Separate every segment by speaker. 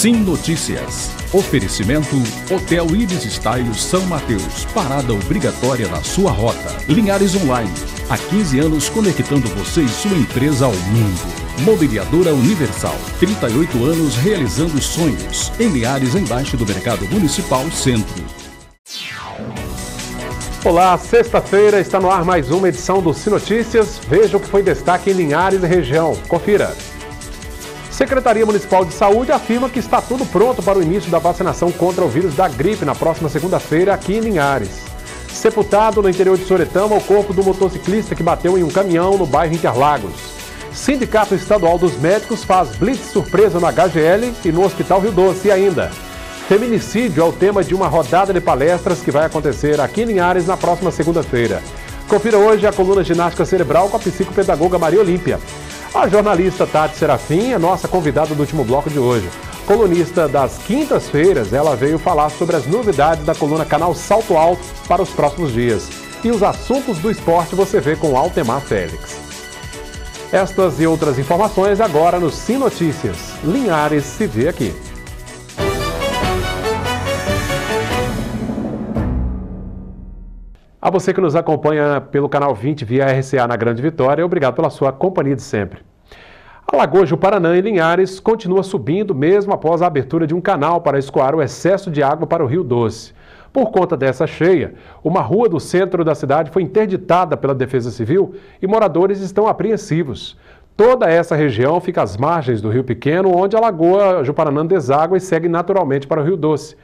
Speaker 1: Sim Notícias. Oferecimento Hotel Ibis Style São Mateus. Parada obrigatória na sua rota. Linhares Online. Há 15 anos conectando você e sua empresa ao mundo. Mobiliadora Universal. 38 anos realizando sonhos. Em Linhares, embaixo do Mercado Municipal Centro.
Speaker 2: Olá, sexta-feira está no ar mais uma edição do Sinotícias. Veja o que foi destaque em Linhares e região. Confira. Secretaria Municipal de Saúde afirma que está tudo pronto para o início da vacinação contra o vírus da gripe na próxima segunda-feira aqui em Linhares. Sepultado no interior de Soretama o corpo do motociclista que bateu em um caminhão no bairro Interlagos. Sindicato Estadual dos Médicos faz blitz surpresa no HGL e no Hospital Rio Doce e ainda. Feminicídio é o tema de uma rodada de palestras que vai acontecer aqui em Linhares na próxima segunda-feira. Confira hoje a coluna Ginástica Cerebral com a psicopedagoga Maria Olímpia. A jornalista Tati Serafim é nossa convidada do último bloco de hoje. Colunista das quintas-feiras, ela veio falar sobre as novidades da coluna Canal Salto Alto para os próximos dias. E os assuntos do esporte você vê com Altemar Félix. Estas e outras informações agora no Sim Notícias. Linhares se vê aqui. A você que nos acompanha pelo canal 20 via RCA na Grande Vitória, obrigado pela sua companhia de sempre. A Lagoa Juparanã em Linhares continua subindo mesmo após a abertura de um canal para escoar o excesso de água para o Rio Doce. Por conta dessa cheia, uma rua do centro da cidade foi interditada pela Defesa Civil e moradores estão apreensivos. Toda essa região fica às margens do Rio Pequeno, onde a Lagoa Juparanã deságua e segue naturalmente para o Rio Doce.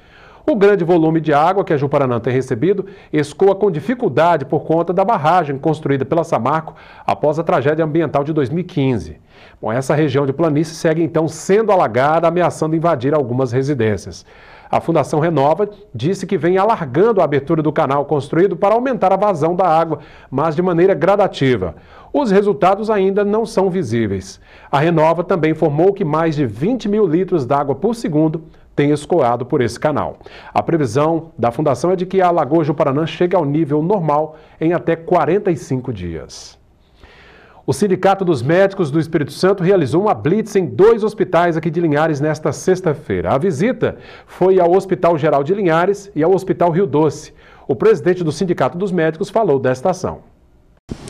Speaker 2: O grande volume de água que a Juparanã tem recebido escoa com dificuldade por conta da barragem construída pela Samarco após a tragédia ambiental de 2015. Bom, essa região de planície segue então sendo alagada, ameaçando invadir algumas residências. A Fundação Renova disse que vem alargando a abertura do canal construído para aumentar a vazão da água, mas de maneira gradativa. Os resultados ainda não são visíveis. A Renova também informou que mais de 20 mil litros d'água por segundo tem escoado por esse canal. A previsão da Fundação é de que a Lagoa Juparanã chegue ao nível normal em até 45 dias. O Sindicato dos Médicos do Espírito Santo realizou uma blitz em dois hospitais aqui de Linhares nesta sexta-feira. A visita foi ao Hospital Geral de Linhares e ao Hospital Rio Doce. O presidente do Sindicato dos Médicos falou desta ação.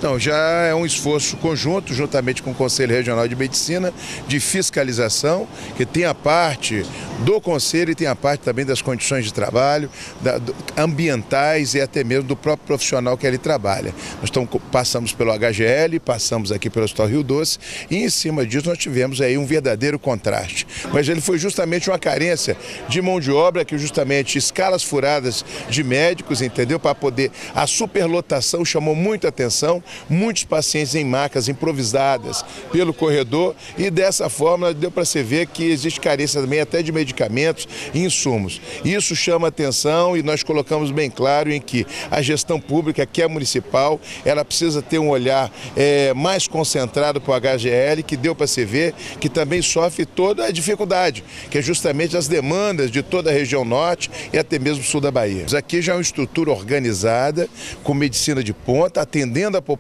Speaker 3: Não, já é um esforço conjunto, juntamente com o Conselho Regional de Medicina, de fiscalização, que tem a parte do Conselho e tem a parte também das condições de trabalho, da, do, ambientais e até mesmo do próprio profissional que ali trabalha. Nós estamos, passamos pelo HGL, passamos aqui pelo Hospital Rio Doce e em cima disso nós tivemos aí um verdadeiro contraste. Mas ele foi justamente uma carência de mão de obra, que justamente escalas furadas de médicos, entendeu? Para poder. A superlotação chamou muita atenção muitos pacientes em macas improvisadas pelo corredor e dessa forma deu para se ver que existe carência também até de medicamentos e insumos. Isso chama atenção e nós colocamos bem claro em que a gestão pública, que é municipal, ela precisa ter um olhar é, mais concentrado para o HGL, que deu para se ver que também sofre toda a dificuldade, que é justamente as demandas de toda a região norte e até mesmo sul da Bahia. Aqui já é uma estrutura organizada, com medicina de ponta, atendendo a população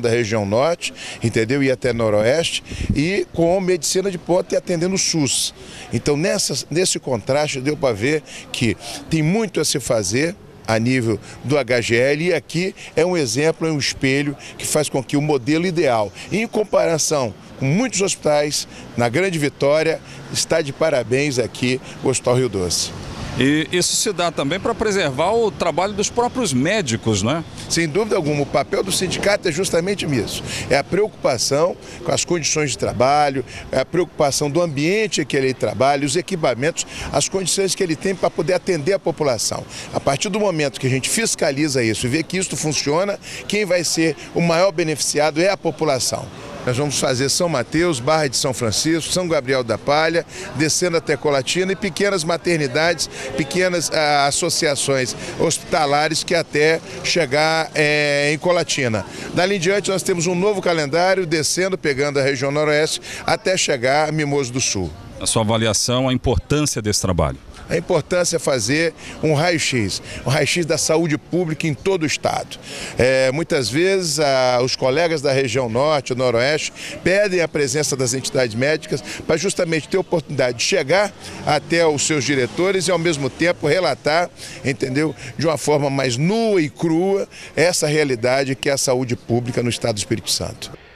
Speaker 3: da região norte, entendeu? E até noroeste, e com medicina de ponta e atendendo o SUS. Então, nessa, nesse contraste, deu para ver que tem muito a se fazer, a nível do HGL e aqui é um exemplo, é um espelho que faz com que o modelo ideal, em comparação com muitos hospitais, na Grande Vitória, está de parabéns aqui o Hospital Rio Doce.
Speaker 4: E isso se dá também para preservar o trabalho dos próprios médicos, não é?
Speaker 3: Sem dúvida alguma, o papel do sindicato é justamente isso. É a preocupação com as condições de trabalho, é a preocupação do ambiente que ele trabalha, os equipamentos, as condições que ele tem para poder atender a população. A partir do momento que a gente fiscaliza isso e vê que isso funciona, quem vai ser o maior beneficiado é a população. Nós vamos fazer São Mateus, Barra de São Francisco, São Gabriel da Palha, descendo até Colatina e pequenas maternidades, pequenas ah, associações hospitalares que até chegar eh, em Colatina. Dali em diante nós temos um novo calendário descendo, pegando a região noroeste, até chegar a Mimoso do Sul.
Speaker 4: A sua avaliação, a importância desse trabalho?
Speaker 3: A importância é fazer um raio-x, um raio-x da saúde pública em todo o estado. É, muitas vezes a, os colegas da região norte, noroeste, pedem a presença das entidades médicas para justamente ter oportunidade de chegar até os seus diretores e ao mesmo tempo relatar, entendeu, de uma forma mais nua e crua essa realidade que é a saúde pública no estado do Espírito Santo.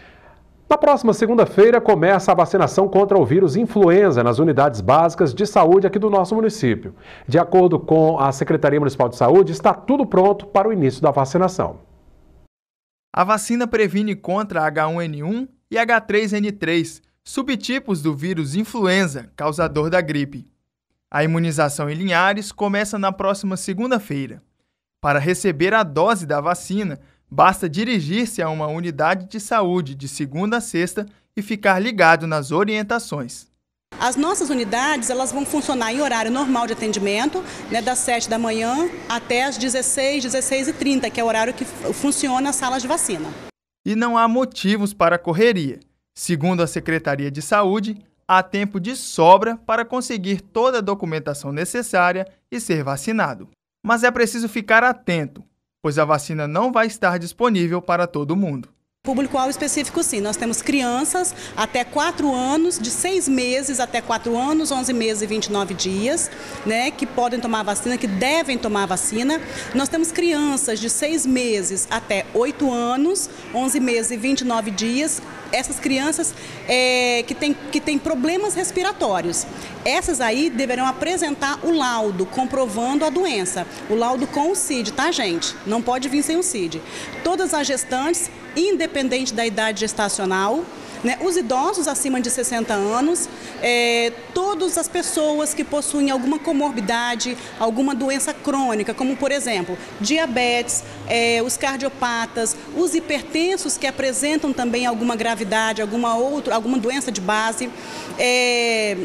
Speaker 2: Na próxima segunda-feira começa a vacinação contra o vírus influenza nas unidades básicas de saúde aqui do nosso município. De acordo com a Secretaria Municipal de Saúde, está tudo pronto para o início da vacinação.
Speaker 5: A vacina previne contra H1N1 e H3N3, subtipos do vírus influenza, causador da gripe. A imunização em Linhares começa na próxima segunda-feira. Para receber a dose da vacina, Basta dirigir-se a uma unidade de saúde de segunda a sexta e ficar ligado nas orientações.
Speaker 6: As nossas unidades elas vão funcionar em horário normal de atendimento, né, das 7 da manhã até as 16, 16 e 30, que é o horário que funciona as salas de vacina.
Speaker 5: E não há motivos para correria. Segundo a Secretaria de Saúde, há tempo de sobra para conseguir toda a documentação necessária e ser vacinado. Mas é preciso ficar atento, pois a vacina não vai estar disponível para todo mundo.
Speaker 6: Público-alvo específico, sim. Nós temos crianças até 4 anos, de 6 meses até 4 anos, 11 meses e 29 dias, né, que podem tomar vacina, que devem tomar vacina. Nós temos crianças de 6 meses até 8 anos, 11 meses e 29 dias, essas crianças é, que têm que tem problemas respiratórios. Essas aí deverão apresentar o laudo comprovando a doença. O laudo com o CID, tá, gente? Não pode vir sem o CID. Todas as gestantes, independente da idade gestacional, né? Os idosos acima de 60 anos, é, todas as pessoas que possuem alguma comorbidade, alguma doença crônica, como por exemplo diabetes, é, os cardiopatas, os hipertensos que apresentam também alguma gravidade, alguma outra, alguma doença de base. É,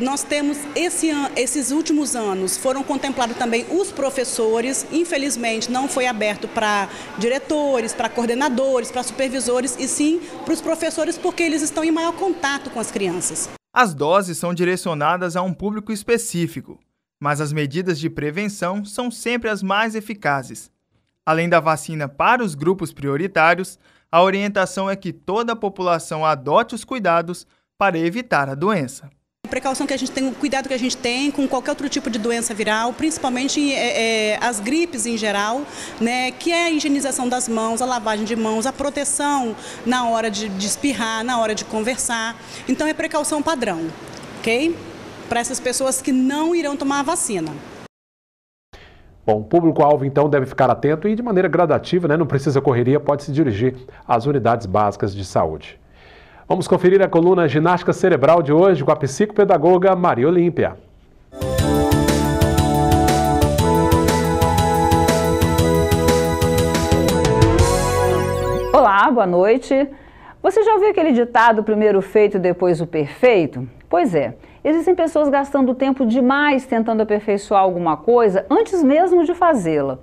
Speaker 6: nós temos esse, esses últimos anos foram contemplados também os professores. Infelizmente, não foi aberto para diretores, para coordenadores, para supervisores e sim para os professores, porque eles estão em maior contato com as crianças.
Speaker 5: As doses são direcionadas a um público específico, mas as medidas de prevenção são sempre as mais eficazes. Além da vacina para os grupos prioritários, a orientação é que toda a população adote os cuidados para evitar a doença.
Speaker 6: Precaução que a gente tem, o cuidado que a gente tem com qualquer outro tipo de doença viral, principalmente é, é, as gripes em geral, né, que é a higienização das mãos, a lavagem de mãos, a proteção na hora de, de espirrar, na hora de conversar. Então é precaução padrão, ok? Para essas pessoas que não irão tomar a vacina.
Speaker 2: Bom, o público-alvo então deve ficar atento e de maneira gradativa, né, não precisa correria, pode se dirigir às unidades básicas de saúde. Vamos conferir a coluna Ginástica Cerebral de hoje com a psicopedagoga Maria Olímpia.
Speaker 7: Olá, boa noite. Você já ouviu aquele ditado primeiro feito depois o perfeito? Pois é, existem pessoas gastando tempo demais tentando aperfeiçoar alguma coisa antes mesmo de fazê-la.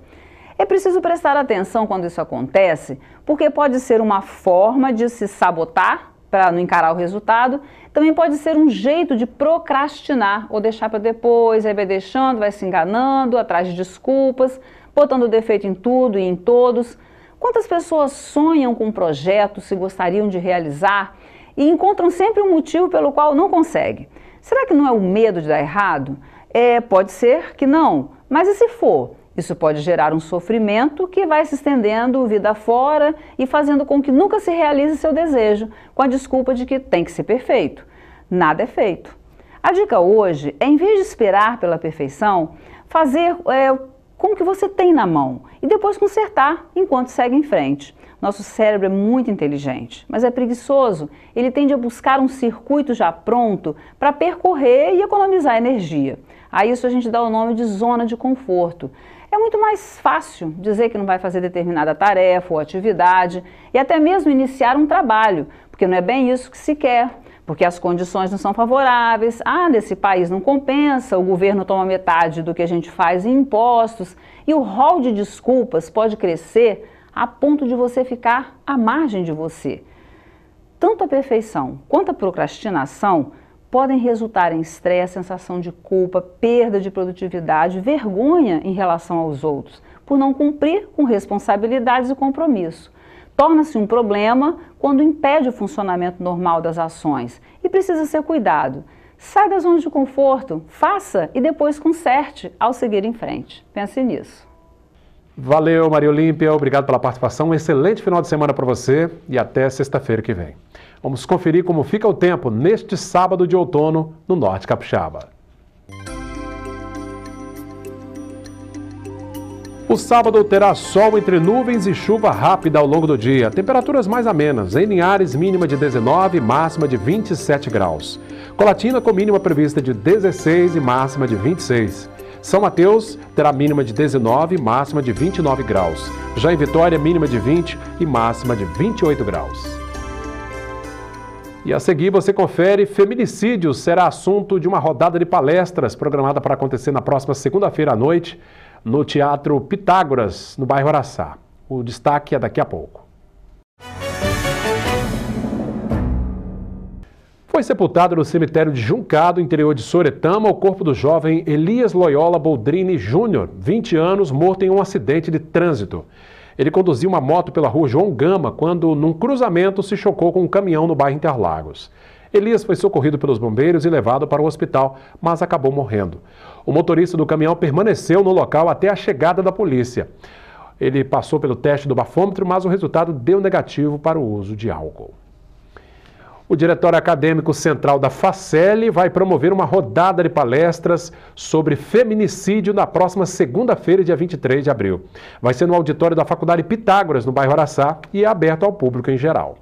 Speaker 7: É preciso prestar atenção quando isso acontece, porque pode ser uma forma de se sabotar para não encarar o resultado, também pode ser um jeito de procrastinar ou deixar para depois, aí vai deixando, vai se enganando, atrás de desculpas, botando defeito em tudo e em todos. Quantas pessoas sonham com um projeto, se gostariam de realizar e encontram sempre um motivo pelo qual não conseguem? Será que não é o medo de dar errado? É, pode ser que não, mas e se for? Isso pode gerar um sofrimento que vai se estendendo vida fora e fazendo com que nunca se realize seu desejo, com a desculpa de que tem que ser perfeito. Nada é feito. A dica hoje é, em vez de esperar pela perfeição, fazer é, com o que você tem na mão e depois consertar enquanto segue em frente. Nosso cérebro é muito inteligente, mas é preguiçoso. Ele tende a buscar um circuito já pronto para percorrer e economizar energia. A isso a gente dá o nome de zona de conforto. É muito mais fácil dizer que não vai fazer determinada tarefa ou atividade e até mesmo iniciar um trabalho, porque não é bem isso que se quer, porque as condições não são favoráveis. Ah, nesse país não compensa, o governo toma metade do que a gente faz em impostos e o rol de desculpas pode crescer a ponto de você ficar à margem de você. Tanto a perfeição quanto a procrastinação podem resultar em estresse, sensação de culpa, perda de produtividade, vergonha em relação aos outros, por não cumprir com responsabilidades e compromisso. Torna-se um problema quando impede o funcionamento normal das ações e precisa ser cuidado. Sai da zona de conforto, faça e depois conserte ao seguir em frente. Pense nisso.
Speaker 2: Valeu, Maria Olímpia. Obrigado pela participação. Um excelente final de semana para você e até sexta-feira que vem. Vamos conferir como fica o tempo neste sábado de outono no Norte Capixaba. O sábado terá sol entre nuvens e chuva rápida ao longo do dia. Temperaturas mais amenas. Em Linhares, mínima de 19 máxima de 27 graus. Colatina com mínima prevista de 16 e máxima de 26. São Mateus terá mínima de 19 máxima de 29 graus. Já em Vitória, mínima de 20 e máxima de 28 graus. E a seguir você confere Feminicídio será assunto de uma rodada de palestras programada para acontecer na próxima segunda-feira à noite no Teatro Pitágoras, no bairro Araçá. O destaque é daqui a pouco. Foi sepultado no cemitério de Juncado, interior de Soretama, o corpo do jovem Elias Loyola Boldrini Júnior, 20 anos, morto em um acidente de trânsito. Ele conduzia uma moto pela rua João Gama quando, num cruzamento, se chocou com um caminhão no bairro Interlagos. Elias foi socorrido pelos bombeiros e levado para o hospital, mas acabou morrendo. O motorista do caminhão permaneceu no local até a chegada da polícia. Ele passou pelo teste do bafômetro, mas o resultado deu negativo para o uso de álcool. O diretório acadêmico central da Facele vai promover uma rodada de palestras sobre feminicídio na próxima segunda-feira, dia 23 de abril. Vai ser no auditório da Faculdade Pitágoras, no bairro Araçá, e é aberto ao público em geral.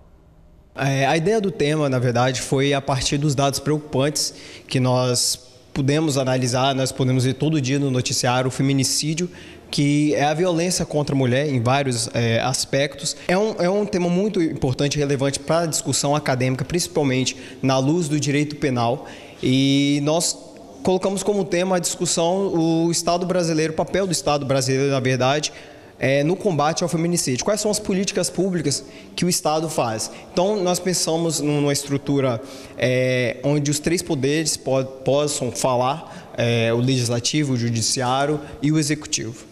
Speaker 8: É, a ideia do tema, na verdade, foi a partir dos dados preocupantes que nós pudemos analisar, nós podemos ver todo dia no noticiário o feminicídio, que é a violência contra a mulher em vários é, aspectos. É um, é um tema muito importante e relevante para a discussão acadêmica, principalmente na luz do direito penal. E nós colocamos como tema a discussão o Estado brasileiro, o papel do Estado brasileiro, na verdade, é, no combate ao feminicídio? Quais são as políticas públicas que o Estado faz? Então, nós pensamos numa estrutura é, onde os três poderes po possam falar, é, o legislativo, o judiciário e o executivo.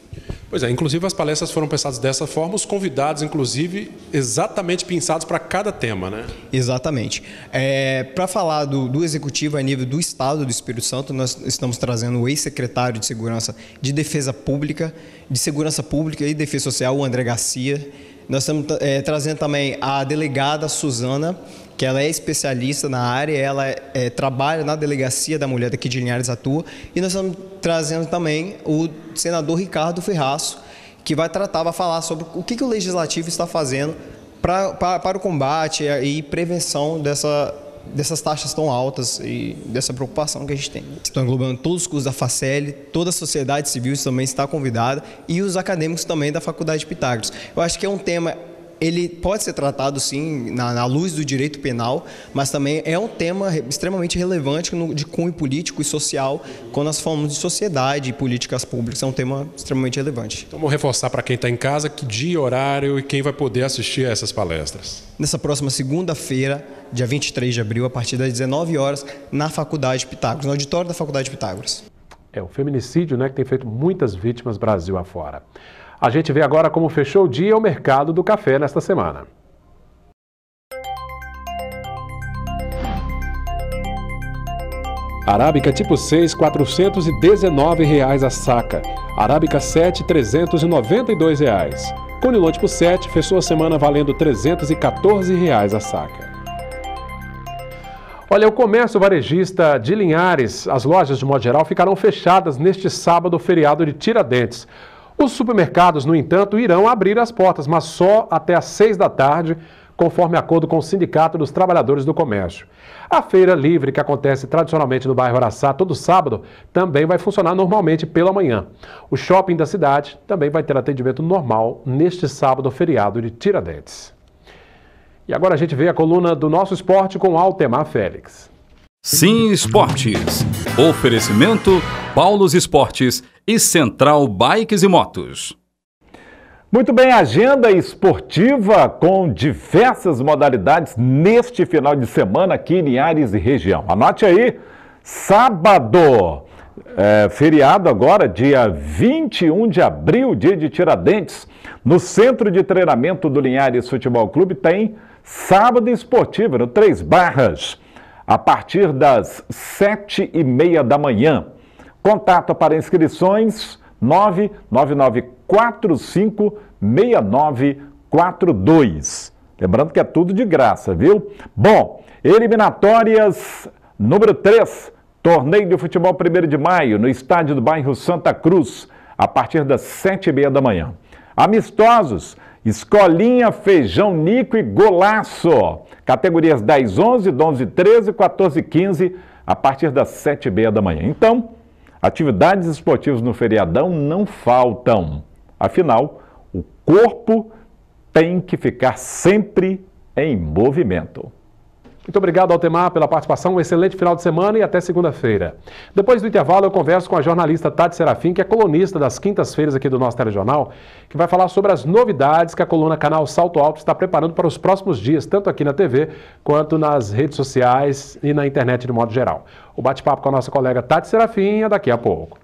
Speaker 2: Pois é, inclusive as palestras foram pensadas dessa forma, os convidados, inclusive, exatamente pensados para cada tema, né?
Speaker 8: Exatamente. É, para falar do, do, executivo a nível do Estado do Espírito Santo, nós estamos trazendo o ex-secretário de Segurança de Defesa Pública, de Segurança Pública e Defesa Social, o André Garcia. Nós estamos é, trazendo também a delegada Suzana, que ela é especialista na área, ela é, trabalha na delegacia da mulher daqui de Linhares atua, e nós estamos trazendo também o senador Ricardo Ferraço, que vai tratar, vai falar sobre o que, que o legislativo está fazendo pra, pra, para o combate e prevenção dessa, dessas taxas tão altas e dessa preocupação que a gente tem. Estão englobando todos os cursos da Facel, toda a sociedade civil também está convidada e os acadêmicos também da Faculdade de Pitágoras. Eu acho que é um tema ele pode ser tratado sim na, na, luz do direito penal, mas também é um tema extremamente relevante no, de cunho político e social quando nós falamos de sociedade e políticas públicas. É um tema extremamente relevante.
Speaker 2: Então, vamos reforçar para quem está em casa que dia, horário e quem vai poder assistir a essas palestras.
Speaker 8: Nessa próxima segunda-feira, dia 23 de abril, a partir das 19 horas, na Faculdade Pitágoras, no auditório da Faculdade Pitágoras.
Speaker 2: É o feminicídio, né, que tem feito muitas vítimas Brasil afora. A gente vê agora como fechou o dia o mercado do café nesta semana. Arábica tipo 6, 419 reais a saca. Arábica 7, 392 reais. Conilon tipo 7 fechou a semana valendo 314 reais a saca. Olha, o comércio varejista de Linhares, as lojas de modo geral, ficarão fechadas neste sábado, feriado de Tiradentes. Os supermercados, no entanto, irão abrir as portas, mas só até às seis da tarde, conforme acordo com o Sindicato dos Trabalhadores do Comércio. A feira livre, que acontece tradicionalmente no bairro Araçá todo sábado, também vai funcionar normalmente pela manhã. O shopping da cidade também vai ter atendimento normal neste sábado feriado de Tiradentes. E agora a gente vê a coluna do nosso esporte com Altemar Félix.
Speaker 1: Sim Esportes. Oferecimento Paulos Esportes e Central Bikes e Motos.
Speaker 9: Muito bem, agenda esportiva com diversas modalidades neste final de semana aqui em Linhares e região. Anote aí, sábado, é, feriado agora, dia 21 de abril, dia de Tiradentes, no Centro de Treinamento do Linhares Futebol Clube tem sábado esportivo no Três Barras, a partir das sete e meia da manhã. Contato para inscrições 999456942. Lembrando que é tudo de graça, viu? Bom, eliminatórias número 3, torneio de futebol 1 de maio, no estádio do bairro Santa Cruz, a partir das sete e meia da manhã. Amistosos, Escolinha, Feijão, Nico e Golaço. Categorias 10, 11, 11, 13, 14 15, a partir das sete e meia da manhã. Então, Atividades esportivas no feriadão não faltam. Afinal, o corpo tem que ficar sempre em movimento.
Speaker 2: Muito obrigado, Altemar, pela participação. Um excelente final de semana e até segunda-feira. Depois do intervalo, eu converso com a jornalista Tati Serafim, que é colunista das quintas-feiras aqui do nosso telejornal, que vai falar sobre as novidades que a coluna Canal Salto Alto está preparando para os próximos dias, tanto aqui na TV quanto nas redes sociais e na internet de modo geral. O bate-papo com a nossa colega Tati Serafim é daqui a pouco.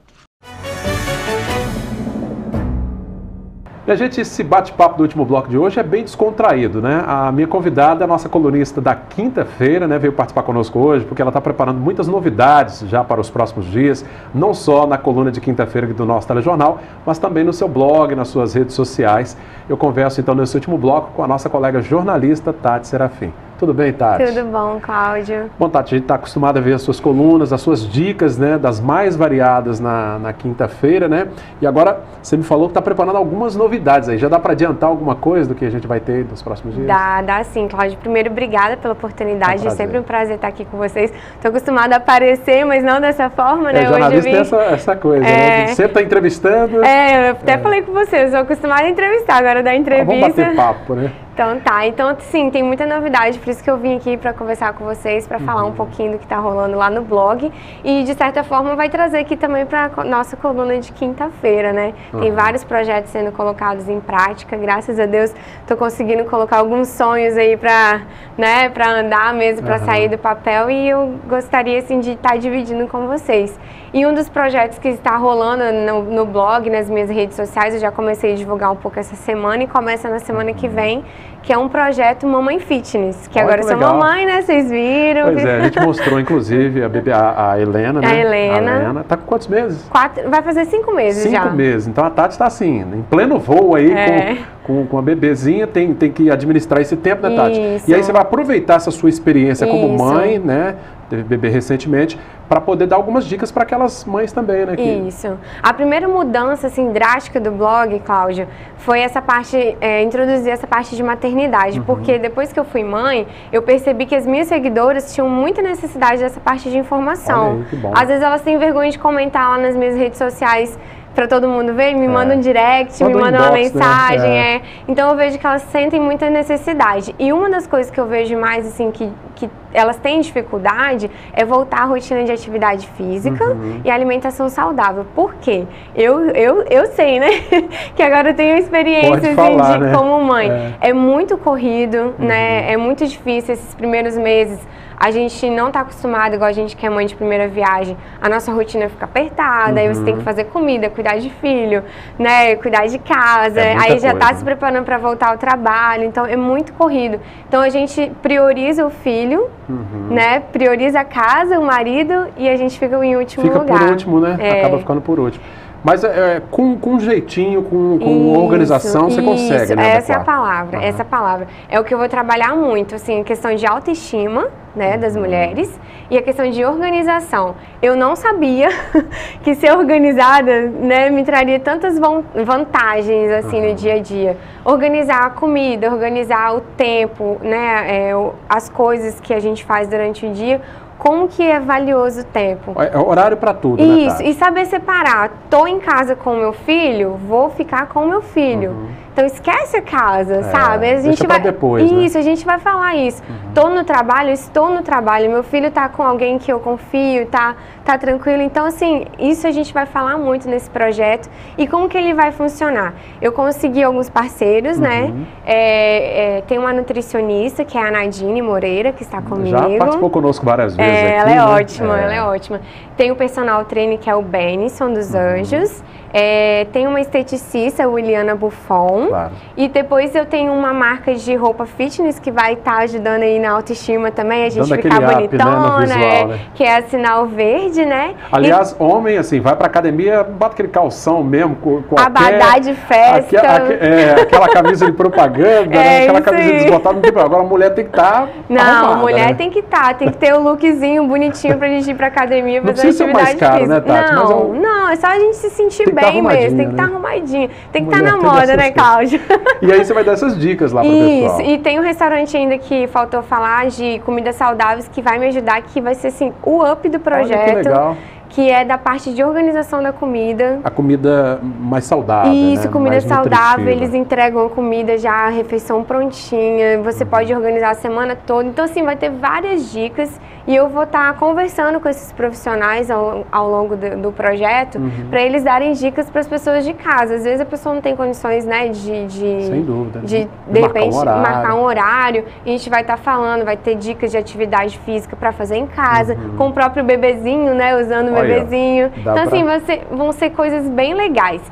Speaker 2: E a gente, esse bate-papo do último bloco de hoje é bem descontraído, né? A minha convidada, a nossa colunista da quinta-feira, né, veio participar conosco hoje, porque ela está preparando muitas novidades já para os próximos dias, não só na coluna de quinta-feira do nosso telejornal, mas também no seu blog, nas suas redes sociais. Eu converso então nesse último bloco com a nossa colega jornalista Tati Serafim. Tudo bem, Tati?
Speaker 10: Tudo bom, Cláudio.
Speaker 2: Bom, Tati, a gente está acostumado a ver as suas colunas, as suas dicas, né, das mais variadas na, na quinta-feira, né? E agora você me falou que está preparando algumas novidades aí. Já dá para adiantar alguma coisa do que a gente vai ter nos próximos dias?
Speaker 10: Dá, dá sim, Cláudio. Primeiro, obrigada pela oportunidade. É um sempre um prazer estar aqui com vocês. Estou acostumada a aparecer, mas não dessa forma, né?
Speaker 2: É, jornalista Hoje vim... essa, essa coisa, né? é... né? Sempre está entrevistando.
Speaker 10: É, eu até é. falei com você, eu sou acostumada a entrevistar, agora dar entrevista. Ah,
Speaker 2: vamos bater papo, né?
Speaker 10: Então tá, então sim, tem muita novidade, por isso que eu vim aqui para conversar com vocês, para uhum. falar um pouquinho do que está rolando lá no blog e de certa forma vai trazer aqui também para nossa coluna de quinta-feira, né? Uhum. Tem vários projetos sendo colocados em prática, graças a Deus estou conseguindo colocar alguns sonhos aí para né, para andar mesmo, para uhum. sair do papel e eu gostaria assim de estar tá dividindo com vocês. E um dos projetos que está rolando no, no, blog, nas minhas redes sociais, eu já comecei a divulgar um pouco essa semana e começa na semana que vem, que é um projeto Mamãe Fitness, que Olha agora que eu sou mamãe, né? Vocês viram.
Speaker 2: Pois é, a gente mostrou, inclusive, a bebê, a, a Helena, né?
Speaker 10: A Helena. A
Speaker 2: Helena. Tá com quantos meses?
Speaker 10: Quatro, vai fazer cinco meses
Speaker 2: cinco
Speaker 10: já.
Speaker 2: Cinco meses. Então a Tati está assim, em pleno voo aí, é. com, com, com, a bebezinha, tem, tem que administrar esse tempo, né, Tati? Isso. E aí você vai aproveitar essa sua experiência Isso. como mãe, né? Teve bebê recentemente, para poder dar algumas dicas para aquelas mães também, né? Que...
Speaker 10: Isso. A primeira mudança, assim, drástica do blog, Cláudio, foi essa parte, é, introduzir essa parte de maternidade, uhum. porque depois que eu fui mãe, eu percebi que as minhas seguidoras tinham muita necessidade dessa parte de informação.
Speaker 2: Aí,
Speaker 10: Às vezes elas têm vergonha de comentar lá nas minhas redes sociais para todo mundo ver, me é. manda um direct, Manda me manda uma né? mensagem, né? é. é. Então eu vejo que elas sentem muita necessidade. E uma das coisas que eu vejo mais assim que, que elas têm dificuldade é voltar à rotina de atividade física uhum. e alimentação saudável. Por quê? Eu, eu, eu sei, né? que agora eu tenho experiência assim, de, né? como mãe. É. é muito corrido, uhum. né? É muito difícil esses primeiros meses a gente não está acostumado, igual a gente que é mãe de primeira viagem, a nossa rotina fica apertada, uhum. aí você tem que uhum. fazer comida, cuidar de filho, né, cuidar de casa, é aí já está se preparando para voltar ao trabalho, então é muito corrido. Então a gente prioriza o filho, uhum. né, prioriza a casa, o marido e a gente fica em último
Speaker 2: fica
Speaker 10: lugar.
Speaker 2: Fica por último, né? É. Acaba ficando por último. Mas é, é, com, com jeitinho, com, com isso, organização, você consegue, né?
Speaker 10: Essa é a palavra, uhum. essa é a palavra. É o que eu vou trabalhar muito, assim, questão de autoestima, né, das uhum. mulheres e a questão de organização. Eu não sabia que ser organizada, né, me traria tantas vantagens, assim, uhum. no dia a dia. Organizar a comida, organizar o tempo, né, é, as coisas que a gente faz durante o dia como que é valioso o tempo.
Speaker 2: É horário para tudo,
Speaker 10: né, Isso, né, e saber separar. Tô em casa com o meu filho, vou ficar com o meu filho. Uhum. Então esquece a casa,
Speaker 2: É,
Speaker 10: sabe? A gente vai
Speaker 2: depois, né?
Speaker 10: Isso, a gente vai falar isso. Tô no trabalho, estou no trabalho. Meu filho tá com alguém que eu confio, tá tá tranquilo. Então assim, isso a gente vai falar muito nesse projeto e como que ele vai funcionar. Eu consegui alguns parceiros, né?
Speaker 2: Uhum.
Speaker 10: É, é, tem uma nutricionista que é a Nadine Moreira que está comigo.
Speaker 2: Já participou conosco várias vezes
Speaker 10: É,
Speaker 2: aqui,
Speaker 10: ela é
Speaker 2: né?
Speaker 10: ótima,
Speaker 2: É.
Speaker 10: ela é ótima. Tem o personal trainer que é o Benison dos
Speaker 2: Uhum.
Speaker 10: Anjos. É, tem uma esteticista, a Williana Buffon.
Speaker 2: Claro.
Speaker 10: E depois eu tenho uma marca de roupa fitness que vai estar ajudando aí na autoestima também, a gente
Speaker 2: Dando
Speaker 10: ficar
Speaker 2: aquele up, né,
Speaker 10: bonitona,
Speaker 2: visual,
Speaker 10: é,
Speaker 2: né?
Speaker 10: que é a sinal verde, né?
Speaker 2: Aliás, homem, assim, vai pra academia, bota aquele calção mesmo, com
Speaker 10: e
Speaker 2: qualquer...
Speaker 10: abadá de festa.
Speaker 2: Aque- aque- é, aquela camisa de propaganda, né?
Speaker 10: É,
Speaker 2: aquela camisa
Speaker 10: aí.
Speaker 2: desbotada. não tem problema. Agora a mulher tem que estar
Speaker 10: Não, mulher
Speaker 2: né?
Speaker 10: tem que estar, tem que ter o lookzinho bonitinho pra gente ir pra academia
Speaker 2: Não
Speaker 10: fazer
Speaker 2: ser
Speaker 10: atividade
Speaker 2: mais caro, né,
Speaker 10: física.
Speaker 2: Tati?
Speaker 10: Não,
Speaker 2: é um-
Speaker 10: não, é só a gente se sentir
Speaker 2: que tá
Speaker 10: bem mesmo, tem que estar
Speaker 2: né?
Speaker 10: arrumadinho, tem que estar na
Speaker 2: tem
Speaker 10: moda, né. Cláudia?
Speaker 2: E aí você vai dar essas dicas lá pro
Speaker 10: Isso,
Speaker 2: pessoal.
Speaker 10: e tem um restaurante ainda que faltou falar de comidas saudáveis que vai me ajudar, que vai ser assim, o up do projeto.
Speaker 2: Olha que legal.
Speaker 10: que é da parte de organização da comida.
Speaker 2: A comida mais saudável,
Speaker 10: Isso,
Speaker 2: né?
Speaker 10: comida
Speaker 2: Mais
Speaker 10: saudável,
Speaker 2: nutritiva.
Speaker 10: eles entregam a comida já, a refeição prontinha, você
Speaker 2: Uhum.
Speaker 10: pode organizar a semana toda. Então, assim, vai ter várias dicas e eu vou estar conversando com esses profissionais ao, ao longo do, do projeto
Speaker 2: Uhum.
Speaker 10: para eles darem dicas para as pessoas de casa. Às vezes a pessoa não tem condições, né, de, de,
Speaker 2: Sem dúvida.
Speaker 10: de,
Speaker 2: De
Speaker 10: de
Speaker 2: marcar um
Speaker 10: repente,
Speaker 2: horário.
Speaker 10: marcar um horário. E a gente vai estar falando, vai ter dicas de atividade física para fazer em casa, com o próprio bebezinho, né, usando o
Speaker 2: Uhum. Olha,
Speaker 10: bebezinho.
Speaker 2: dá
Speaker 10: Então,
Speaker 2: pra-
Speaker 10: assim, vai ser- vão ser coisas bem legais.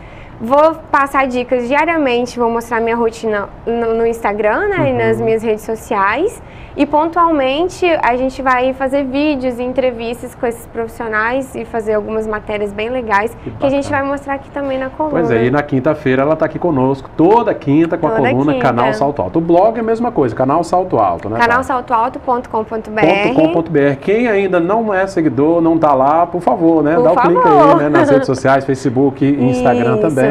Speaker 10: Vou passar dicas diariamente, vou mostrar minha rotina no, no Instagram, né, e
Speaker 2: Uhum.
Speaker 10: nas minhas redes sociais. E pontualmente a gente vai fazer vídeos e entrevistas com esses profissionais e fazer algumas matérias bem legais que, a gente vai mostrar aqui também na coluna.
Speaker 2: Pois é, e na quinta-feira ela está aqui conosco, toda quinta com a
Speaker 10: Toda
Speaker 2: coluna
Speaker 10: quinta.
Speaker 2: Canal Salto Alto. O blog é a mesma coisa, Canal Salto Alto, né?
Speaker 10: Canalsaltoalto.com.br
Speaker 2: .com.br. Quem ainda não é seguidor, não está lá, por favor, né?
Speaker 10: Por
Speaker 2: Dá o clique aí, né? Nas redes sociais, Facebook e Instagram
Speaker 10: Isso,
Speaker 2: também.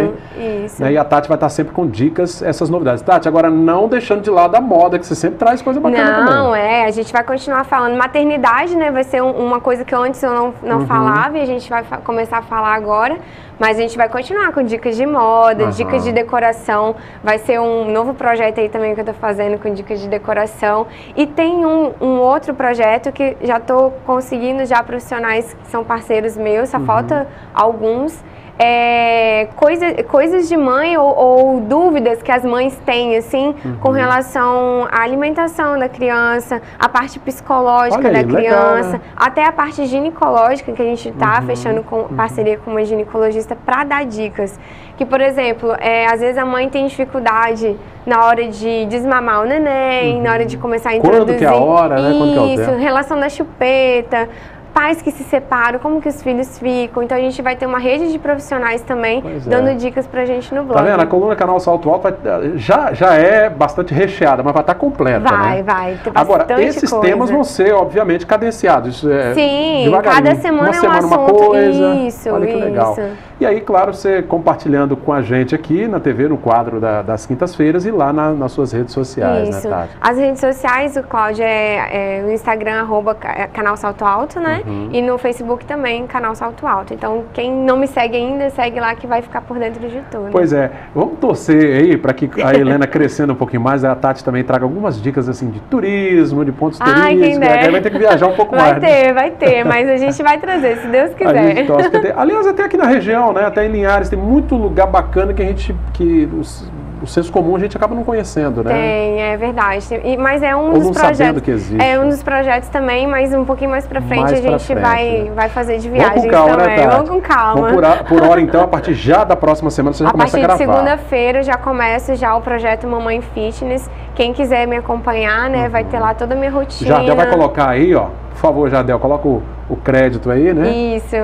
Speaker 10: Isso.
Speaker 2: Né, E a Tati vai estar sempre com dicas, essas novidades. Tati, agora não deixando de lado a moda, que você sempre traz coisa bacana
Speaker 10: Não,
Speaker 2: também.
Speaker 10: é, a gente vai continuar falando. Maternidade, né, vai ser um- uma coisa que antes eu não, não
Speaker 2: Uhum.
Speaker 10: falava e a gente vai começar a falar agora. Mas a gente vai continuar com dicas de moda,
Speaker 2: Aham.
Speaker 10: dicas de decoração. Vai ser um novo projeto aí também que eu tô fazendo com dicas de decoração. E tem um, um outro projeto que já tô conseguindo já profissionais que são parceiros meus, só falta alguns. É, coisa, coisas de mãe ou, ou dúvidas que as mães têm, assim, com
Speaker 2: Uhum.
Speaker 10: relação à alimentação da criança, a parte psicológica
Speaker 2: aí,
Speaker 10: da
Speaker 2: legal,
Speaker 10: criança,
Speaker 2: né?
Speaker 10: até a parte ginecológica, que a gente está
Speaker 2: Uhum,
Speaker 10: fechando com parceria com uma ginecologista para dar dicas. Que, por exemplo, é, às vezes a mãe tem dificuldade na hora de desmamar o neném, na hora de começar a
Speaker 2: Uhum. Quando
Speaker 10: introduzir.
Speaker 2: que é a hora, né? Quando é
Speaker 10: Isso, relação da chupeta. Pais que se separam, como que os filhos ficam. Então a gente vai ter uma rede de profissionais também
Speaker 2: Pois é.
Speaker 10: dando dicas pra gente no blog.
Speaker 2: Tá vendo? A coluna Canal Salto Alto vai- já, já é bastante recheada, mas vai estar completa,
Speaker 10: Vai,
Speaker 2: né?
Speaker 10: vai.
Speaker 2: Agora, esses
Speaker 10: coisa.
Speaker 2: temas vão ser, obviamente, cadenciados. É
Speaker 10: Sim, cada semana
Speaker 2: uma
Speaker 10: é um
Speaker 2: semana uma
Speaker 10: assunto.
Speaker 2: coisa.
Speaker 10: Isso,
Speaker 2: Olha que legal.
Speaker 10: isso.
Speaker 2: E aí, claro, você compartilhando com a gente aqui na TV, no quadro da- das quintas-feiras e lá na- nas suas redes sociais,
Speaker 10: Isso.
Speaker 2: né, Tati?
Speaker 10: As redes sociais, o Cláudio é, é no Instagram, arroba ca- é canal Salto Alto, né?
Speaker 2: Uhum.
Speaker 10: E no Facebook também, canal Salto Alto. Então, quem não me segue ainda, segue lá que vai ficar por dentro de tudo.
Speaker 2: Pois é, vamos torcer aí para que a Helena crescendo um pouquinho mais, a Tati também traga algumas dicas assim de turismo, de pontos
Speaker 10: Ai, quem
Speaker 2: turísticos.
Speaker 10: dera.
Speaker 2: Aí vai ter que viajar um pouco
Speaker 10: Vai
Speaker 2: mais. né?
Speaker 10: ter, vai ter, mas a gente vai trazer, se Deus quiser.
Speaker 2: Aliás, até aqui na região, né? Até em Linhares, tem muito lugar bacana que a gente. que os- o senso comum a gente acaba não conhecendo, né?
Speaker 10: Tem, é verdade. E- mas é um
Speaker 2: Ou
Speaker 10: dos projetos.
Speaker 2: que existe.
Speaker 10: É um dos projetos também, mas um pouquinho mais pra frente
Speaker 2: Mais
Speaker 10: a gente
Speaker 2: frente,
Speaker 10: vai,
Speaker 2: né?
Speaker 10: vai fazer de viagem também.
Speaker 2: né, Tati?
Speaker 10: Vamos com calma.
Speaker 2: Vamos por, a- por hora, então, a partir já da próxima semana você já
Speaker 10: A
Speaker 2: começa
Speaker 10: partir
Speaker 2: a
Speaker 10: de
Speaker 2: gravar.
Speaker 10: segunda-feira já começa já o projeto Mamãe Fitness. Quem quiser me acompanhar, né, vai ter lá toda a minha rotina.
Speaker 2: Jardel vai colocar aí, ó. Por favor, Jardel, coloca o, o crédito aí, né?
Speaker 10: Isso.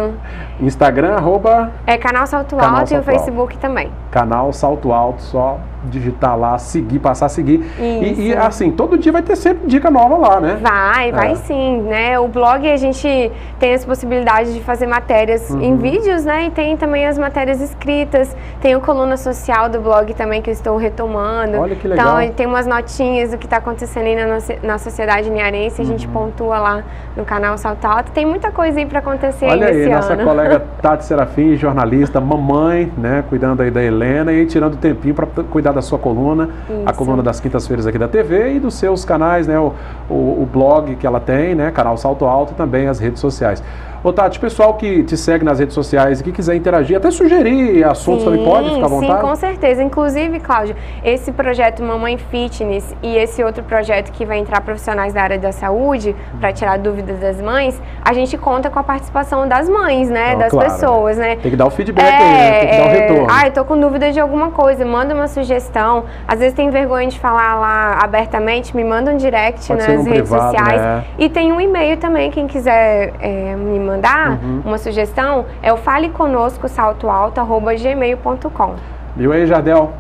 Speaker 2: Instagram, arroba
Speaker 10: É canal Salto
Speaker 2: Canal
Speaker 10: Alto e o
Speaker 2: Salto Alto.
Speaker 10: Facebook também.
Speaker 2: canal Salto Alto, só digitar lá, seguir, passar a seguir. E, e,
Speaker 10: Isso.
Speaker 2: assim, todo dia vai ter sempre dica nova lá, né?
Speaker 10: Vai, vai
Speaker 2: É.
Speaker 10: sim, né? O blog a gente tem as possibilidades de fazer matérias
Speaker 2: Uhum.
Speaker 10: em vídeos, né? E tem também as matérias escritas. Tem o coluna social do blog também que eu estou retomando.
Speaker 2: Olha que legal.
Speaker 10: Então tem umas notinhas do que está acontecendo aí na, nossa- na sociedade niarense. A gente
Speaker 2: Uhum.
Speaker 10: pontua lá no canal Salto Alto. Tem muita coisa aí para acontecer
Speaker 2: Olha
Speaker 10: aí
Speaker 2: aí, nossa
Speaker 10: ano.
Speaker 2: colega Tati Serafim, jornalista, mamãe, né? Cuidando aí da Helena e tirando tempinho para cuidar cuidar da sua coluna, Isso. a coluna das quintas-feiras aqui da TV e dos seus canais, né? O, o, o blog que ela tem, né? Canal Salto Alto e também as redes sociais. Ô Tati, pessoal que te segue nas redes sociais e que quiser interagir, até sugerir assuntos sim, também pode ficar à vontade?
Speaker 10: Sim, com certeza. Inclusive, Cláudio, esse projeto Mamãe Fitness e esse outro projeto que vai entrar profissionais da área da saúde para tirar dúvidas das mães, a gente conta com a participação das mães, né? das claro, pessoas, né?
Speaker 2: Tem que dar o feedback é, aí, né? Tem que dar o é, retorno.
Speaker 10: Ah, eu tô com dúvida de alguma coisa, manda uma sugestão. Às vezes tem vergonha de falar lá abertamente, me manda um direct pode nas redes privado, sociais. Né? E tem um e-mail também, quem quiser é, me mandar uhum. uma sugestão, é o faleconosco.saltoalto.gmail.com.
Speaker 2: Viu aí, Jardel?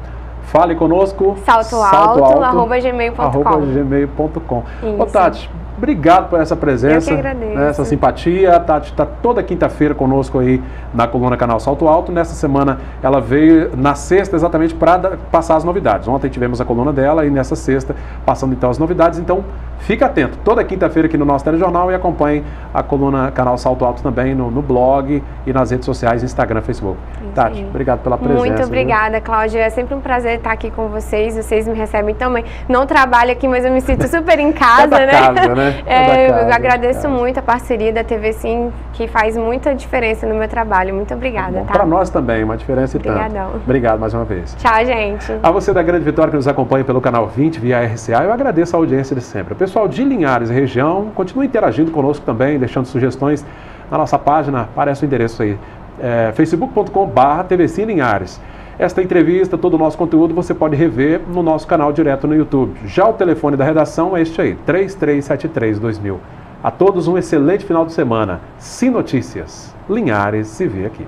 Speaker 2: Fale conosco.
Speaker 10: Salto, salto alto, arroba gmail.com. Arroba
Speaker 2: gmail.com. Ô, Tati, Obrigado por essa presença, né, essa simpatia. A Tati está toda quinta-feira conosco aí na coluna Canal Salto Alto. Nessa semana ela veio na sexta exatamente para passar as novidades. Ontem tivemos a coluna dela e nessa sexta passando então as novidades. Então fica atento, toda quinta-feira aqui no nosso telejornal e acompanhe a coluna Canal Salto Alto também no, no blog e nas redes sociais, Instagram, Facebook. Sim. Tati, obrigado pela presença.
Speaker 10: Muito obrigada, viu? Cláudia. É sempre um prazer estar aqui com vocês. Vocês me recebem também. Não trabalho aqui, mas eu me sinto super em casa,
Speaker 2: é
Speaker 10: né?
Speaker 2: Casa, né?
Speaker 10: É, casa, eu agradeço muito a parceria da TV Sim, que faz muita diferença no meu trabalho. Muito obrigada. Tá?
Speaker 2: Para nós também, uma diferença e Obrigadão. tanto. Obrigado mais uma vez.
Speaker 10: Tchau, gente.
Speaker 2: A você da Grande Vitória que nos acompanha pelo canal 20 via RCA, eu agradeço a audiência de sempre. Pessoal de Linhares região, continue interagindo conosco também, deixando sugestões na nossa página, aparece o endereço aí, é, facebook.com.br TVC Linhares. Esta entrevista, todo o nosso conteúdo você pode rever no nosso canal direto no YouTube. Já o telefone da redação é este aí, 3373-2000. A todos um excelente final de semana. Sim Notícias. Linhares se vê aqui.